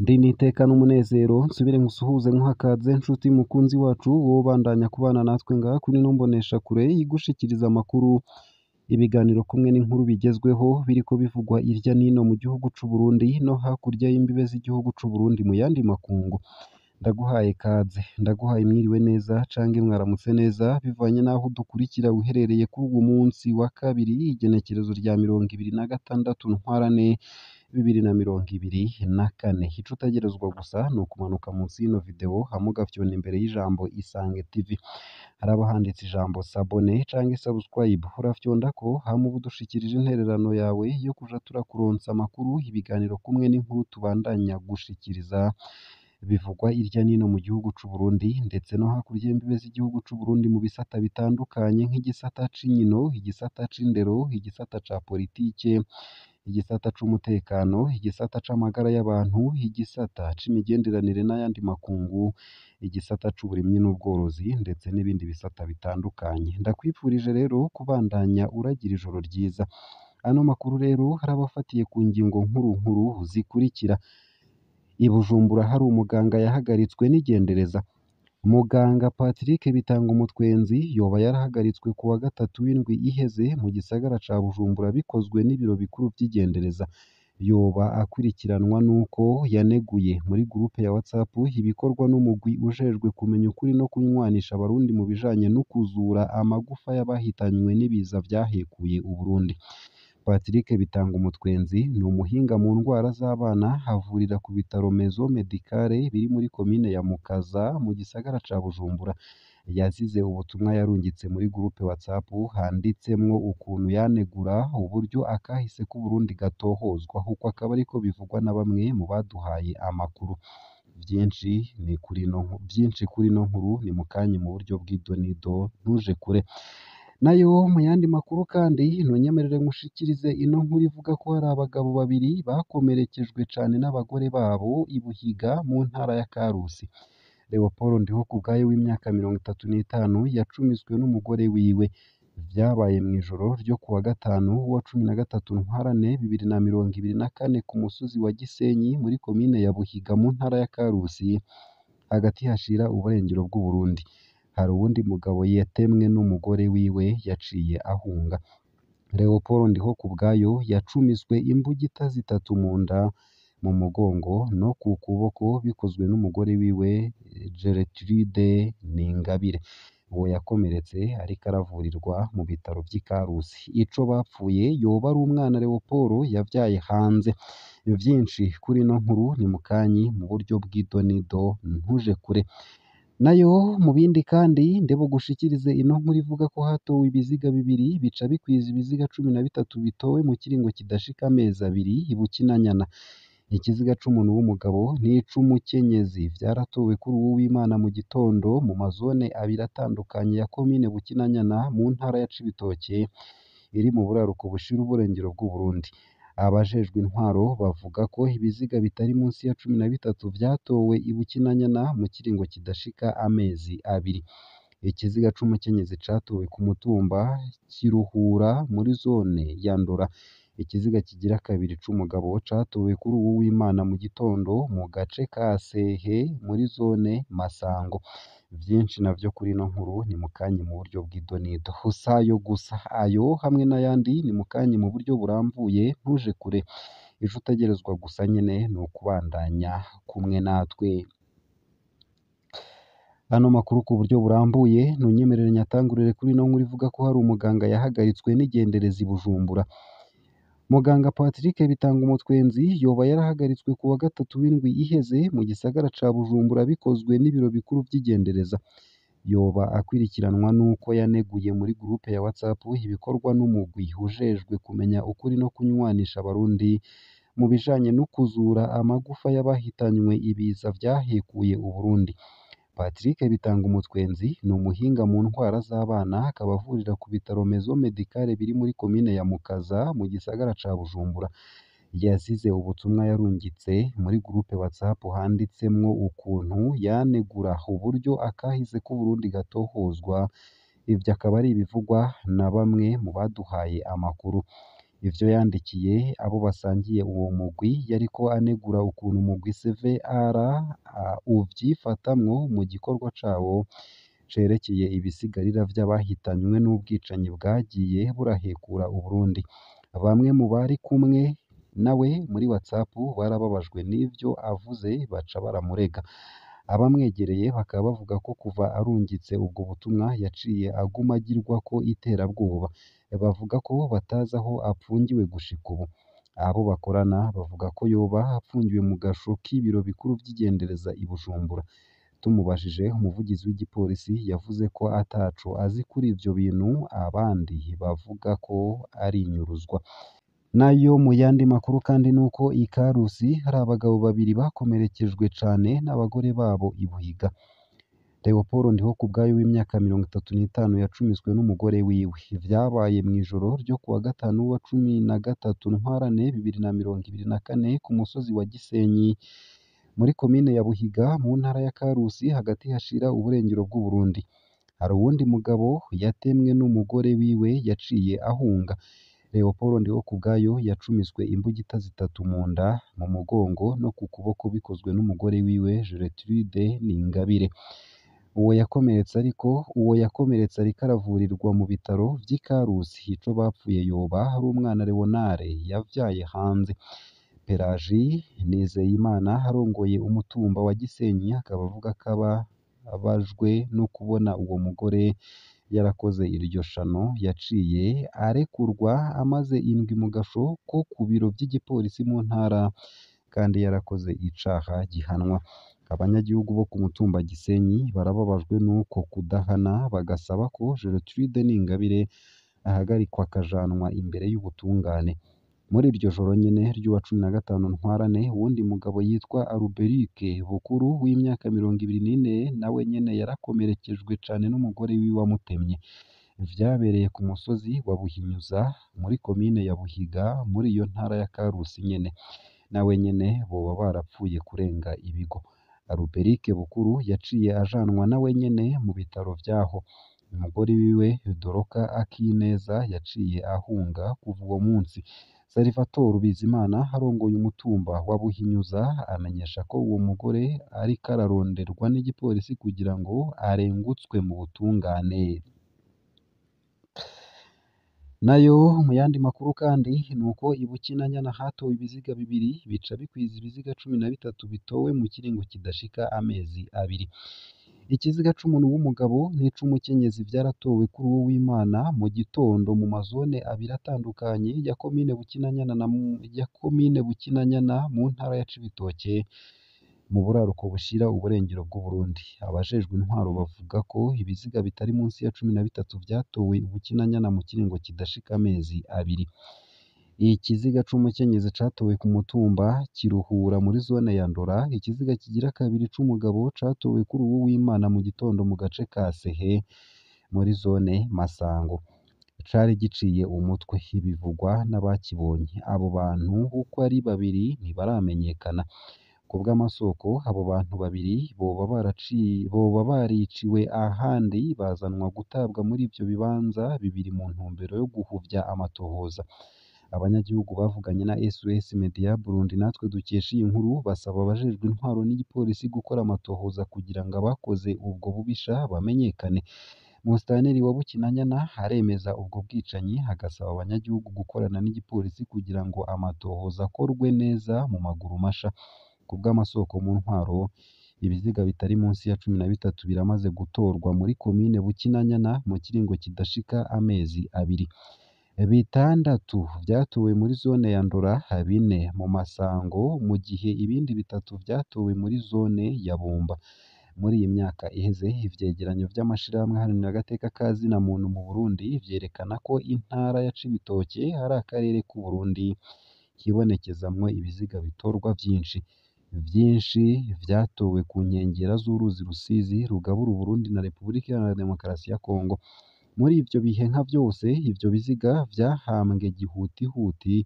Ndi n'iteka n'umunezero nsubire nkusuhuze nkuhakaze nshuti mukunzi wacu wowe ubandanya kubana natwe ngaha kuri ino mboneshakure igushikiriza amakuru. Ibiganiro kumwe n'inkuru bigezweho biriko bivugwa irya nino mu gihugu c'u Burundi no hakurya y'imbibe z'igihugu c'u Burundi mu yandi makungu. Ndaguhaye kaze ndaguhaye mwiriwe neza cange mwaramutse neza bivanye n'aho udukurikira uherereye kuri uwu munsi wa kabiri igenekerezo rya mirongo ibiri na gatandatu ntwarane bibiri na mirongo ibiri na kane. Ico utegerezwa gusa ni ukumanuka munsi y'ino video hama ugafyona imbere y'ijambo Isange TV haraba handitse ijambo sabone canke subscribe. Urafyondako hama uba udushikirije intererano yawe yo kuja turakuronsa amakuru ibiganiro kumwe n'inkuru tubandanya gushikiriza. Bivugwa irya nino mu gihugu c'u Burundi ndetse no hakurya y'imbibe z'igihugu c'u Burundi mu bisata bitandukanye nk'igisata c'inkino igisata c'indero igisata ca politike igisata c'umutekano igisata c'amagara y'abantu igisata c'imigenderanire n'ayandi makungu igisata c'uburimyi n'ubworozi ndetse n'ibindi bisata bitandukanye. Ndakwifurije rero kubandanya uragira ijoro ryiza. Ano makuru rero harabafatiye ku ngingo nkuru nkuru zikurikira. I Bujumbura hari umuganga yahagaritswe n'igendereza. Muganga Patrick Bitangumutwenzi yoba yarahagaritswe ku wa gatatu w'indwi iheze mu gisagara ca Bujumbura bikozwe n'ibiro bikuru vy'igendereza yoba akurikiranwa n'uko yaneguye. Muri gurupe ya WhatsApp ibikorwa n'umugwi ujejwe kumenya ukuri no kunywanisha abarundi mu bijanye no kuzura amagufa y'abahitanywe n'ibiza vyahekuye Uburundi Patrick Bitangumutwenzi ni umuhinga mu ndwara z'abana havurira ku bitaro Maison Medicale biri muri komine ya Mukaza mu gisagara ca Bujumbura. Yazize ubutumwa yarungitse muri gurupe WhatsApp handitsemwo ukuntu yanegura uburyo akahise k'Uburundi gatohozwa uko akaba ariko bivugwa na bamwe mu baduhaye amakuru. Vyinshi ni kuri no vyinshi kuri no nkuru ni mukanye mu buryo bw'idonido ntuje kure. Na yo mu yandi makuru kandi ntunyemerere nkushikirize ino nkuru ivuga ko hari abagabo babiri bakomerekejwe cane n'abagore babo i Buhiga mu ntara ya Karusi. Leopold Ndihokubwayo w'imyaka mirongo itatu n'itanu yacumiswe n'umugore wiwe. Vyabaye mw'ijoro ryo ku wa gatanu wa cumi na gatatu ntwarane bibiri na mirongo ibiri na kane ku musozi wa Gisenyi muri komine ya Buhiga mu ntara ya Karusi hagati hashira uburengero bw'Uburundi hari uwundi mugabo yatemwe n'umugore wiwe yaciye ahunga. Leopold Ndihokubwayo yacumiswe imbugita zitatu mu nda mu mugongo no ku kuboko bikozwe n'umugore wiwe Gertrude Ningabire. Uwo yakomeretse ariko aravurirwa mu bitaro vy'i Karusi. Ico bapfuye yoba ari umwana Leopold yavyaye hanze. Vyinshi kuri ino nkuru ni mukanyi mu buryo bw'idonido ntuje kure. Na yo mu bindi kandi ndebo gushikirize ino nkuru ivuga ko hatowe ibiziga bibiri bica bikwiza ibiziga cumi na bitatu bitowe mu kiringo kidashika amezi abiri Bukinanyana. Ikiziga c'umuntu w'umugabo n'ic'umukenyezi vyaratowe kuri uwu w'Imana mu gitondo mu mazone abiri atandukanye ya komine Bukinanyana mu ntara ya Cibitoke iri mu buraruko bushira uburengero bw'Uburundi abajejwe intwaro bavuga ko ibiziga bitari munsi ya cumi na bitatu vyatowe i Bukinanyana mu kiringo kidashika amezi abiri. Ikiziga c'umukenyezi catowe ku mutumba Kiruhura muri zone ya Ndora. Ikiziga kigira kabiri c'umugabo catowe kuri uwu w'Imana mu gitondo mu gace ka Sehe muri zone Masango. Vyinshi navyo kuri ino nkuru ni mukanyi mu buryo bw'idonido sayo gusa ayo hamwe n'ayandi ni mukanyi mu buryo burambuye ntuje kure. Ico utegerezwa gusa nyene ni ukubandanya kumwe natwe. Ano makuru ku buryo burambuye ntunyemerere nyatangurire kuri ino nkuru ivuga ko hari umuganga yahagaritswe n'igendereza i Bujumbura. Muganga Patrick Bitangumutwenzi yoba yarahagaritswe ku wa gatatu w'indwi iheze mu gisagara ca Bujumbura bikozwe n'ibiro bikuru vy'igendereza yoba akwirikiranwa n'uko yaneguye muri gurupe ya WhatsApp ibikorwa n'umugwi ujejwe kumenya ukuri no kunywanisha abarundi. Mu bijanye no kuzura amagufa y'abahitanywe ibiza vyahekuye Uburundi Patrick Bitangumutwenzi ni umuhinga mu ndwara z'abana akaba avurira ku bitaro Maison Medicale biri muri komine ya Mukaza mu gisagara ca Bujumbura yazize ubutumwa yarungitse muri gurupe WhatsApp handitsemwo ukuntu yanegura uburyo akahise k'Uburundi gatohozwa Ivyo akaba ari ibivugwa na bamwe mu baduhaye amakuru. Ivyo yandikiye abo basangiye uwo mugwi yariko anegura ukuntu umugwi CVR uvyifatamwo mu gikorwa cawo cerekeye ibisigarira vy'abahitanywe n'ubwicanyi bwagiye burahekura Uburundi. Bamwe mu bari kumwe nawe muri WhatsApp barababajwe n'ivyo avuze baca baramurega. Abamwegereye bakaba bavuga ko kuva arungitse ubwo butumwa yaciye aguma agirwako iterabwoba. Bavuga ko batazi aho apfungiwe gushika ubu. Abo bakorana bavuga ko yoba apfungiwe mu gasho k'ibiro bikuru vy'igendereza i Bujumbura. Tumubajije umuvugizi w'igipolisi yavuze ko ataco azi kuri ivyo bintu, abandi bavuga ko ari inyuruzwa. Nayo mu yandi makuru kandi nuko i Karusi hari abagabo babiri bakomerekejwe cane n'abagore babo i Buhiga. Leopold Ndihokubwayo w'imyaka mirongo itatu n'itanu yacumitswe n'umugore wiwe. Vyabaye mw'ijoro ryo kuwa gatanu wa cumi na gatatu Ntwarante bibiri na mirongo ibiri na kane ku musozi wa Gisenyi muri komine ya Buhiga mu ntara ya Karusi hagati hashira uburengero bw'Uburundi. Hari uwundi mugabo yatemwe n'umugore wiwe yaciye ahunga. Leopold Ndihokubwayo yacumitswe imbugita zitatu mu nda, mu mugongo no ku kuboko bikozwe n'umugore wiwe Gertrude Ningabire. Uwo yakomeretse ariko uwo yakomeretse ariko aravurirwa mu bitaro vy'i Karusi. Ico bapfuye yoba ari umwana Leonard yavyaye hanze. Pelagie Nizeyimana arongoye umutumba wa Gisenyi akaba avuga ko ababajwe no kubona uwo mugore yarakoze iryo shano yaciye arekurwa amaze indwi mu gasho ko ku biro vy'igipolisi mu ntara kandi yarakoze icaha gihanwa. Abanyagihugu bo ku mutumba Gisenyi barababajwe n'uko kudahana bagasaba ko Gertrude Ningabire ahagarikwa akajanwa imbere y'ubutungane. Muri iryo joro nyene ry'uwa cumi na gatanu Ntwarante uwundi mugabo yitwa Alberic Bukuru w'imyaka mirongo ibiri n'ine nawe nyene yarakomerekejwe cane n'umugore wiwe wamutemye. Vyabereye ku musozi wa Buhinyuza muri komine ya Buhiga muri iyo ntara ya Karusi nyene. Nawe nyene boba barapfuye kurenga ibigo. Alberic Bukuru yaciye ajanwa nawe nyene mu bitaro vyaho. Umugore wiwe Doroka Akineza yaciye ahunga kuva uwo munsi. Salvatore Bizimana arongoye umutumba wa Buhinyuza amenyesha ko uwo mugore ariko araronderwa n'igipolisi kugira ngo arengutswe mu butungane. Nayo mu yandi makuru kandi nuko i Bukinanyana hatowe ibiziga bibiri bica bikwiza ibiziga cumi na bitatu bitowe mu kiringo kidashika amezi abiri. Ikiziga c'umuntu w'umugabo n'ic'umukenyezi vyaratowe kuri uwu w'Imana mu gitondo mu mazone abiri atandukanye ya komine Bukinanyana na ya komine Bukinanyana mu ntara ya Cibitoke mu buraruko bushira uburengero bw'Uburundi. Abajejwe intwaro bavuga ko ibiziga bitari munsi ya cumi na bitatu vyatowe i Bukinanyana mu kiringo kidashika amezi abiri. Ikiziga c'umukenyezi catowe ku mutumba Kiruhura muri zone ya Ndora, ikiziga kigira kabiri c'umugabo catowe kuri uwu w'Imana mu gitondo mu gace ka Sehe muri zone Masango. Cari giciye umutwe, bivugwa n'abakibonye. Abo bantu uko ari babiri ntibaramenyekana. Ku bw'amasoko abo bantu babiri boba bariciwe ahandi bazanwa gutabwa muri ivyo bibanza bibiri mu ntumbero yo guhuvya amatohoza. Abanyagihugu bavuganye na SOS Media Burundi natwe dukesha iyi nkuru basaba abajejwe intwaro n'igipolisi gukora amatohoza kugira ngo abakoze ubwo bubisha bamenyekane. Musitanteri wa Bukinanyana aremeza ubwo bwicanyi agasaba abanyagihugu gukorana n'igipolisi kugira ngo amatohoza akorwe neza mu maguru masha. Ku bw'amasoko mu ntwaro ibiziga bitari munsi ya cumi na bitatu biramaze gutorwa muri komine Bukinanyana mu kiringo kidashika amezi abiri. Bitandatu vyatowe muri zone ya Ndora, bine mu Masango mu gihe ibindi bitatu vyatowe muri zone ya Bumba. Muri iyi myaka iheze ivyegeranyo vy'amashirahamwe aharanira agateka ka zina muntu mu Burundi vyerekana ko intara ya Cibitoke ari akarere k'Uburundi kibonekezamwo ibiziga bitorwa vyinshi. Vyinshi vyatowe ku nkengera z'uruzi Rusizi rugabura Uburundi na Repubulika Iharanira Demokarasi ya Kongo. Muri ivyo bihe nka vyose ivyo biziga vyahambwe gihutihuti,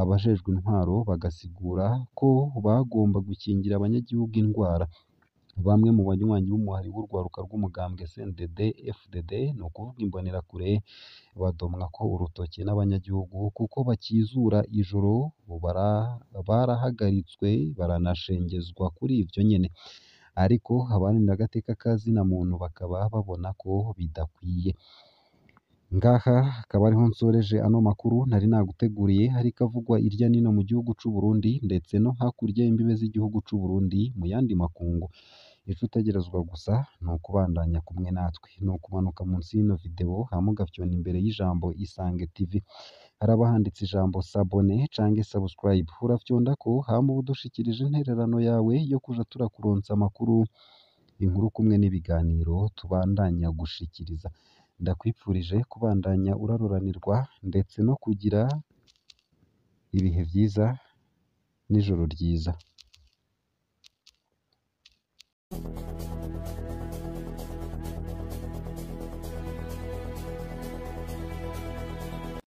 abajejwe intwaro bagasigura ko bagomba gukingira abanyagihugu indwara. bamwe mu banywanyi b'umuhari w'urwaruka rw'umugambwe CNDD FDD ni ukuvuga imbonerakure badomwa ko urutoki n'abanyagihugu kuko bakizura ijoro bara, barahagaritswe baranashengezwa kuri ivyo nyene ariko abaharanira agateka ka zina muntu bakaba babona ko bidakwiye ngaha akaba ariho nsoreje ano makuru nari naguteguriye ariko avugwa irya nino mu gihugu c'u Burundi ndetse no hakurya y'imbibe z'igihugu c'u Burundi mu yandi makungu. Ico utegerezwa gusa ni ukubandanya kumwe natwe. Ni ukumanuka munsi y'ino video hama imbere y'ijambo Isange TV haraba handitse ijambo sabone canke subscribe. Urafyondako hama uba udushikirije intererano yawe yo kuja turakuronsa amakuru. Inkuru kumwe n'ibiganiro tubandanya gushikiriza. Ndakwipfurije kubandanya uraruranirwa ndetse no kugira ibihe vyiza n'ijoro ryiza.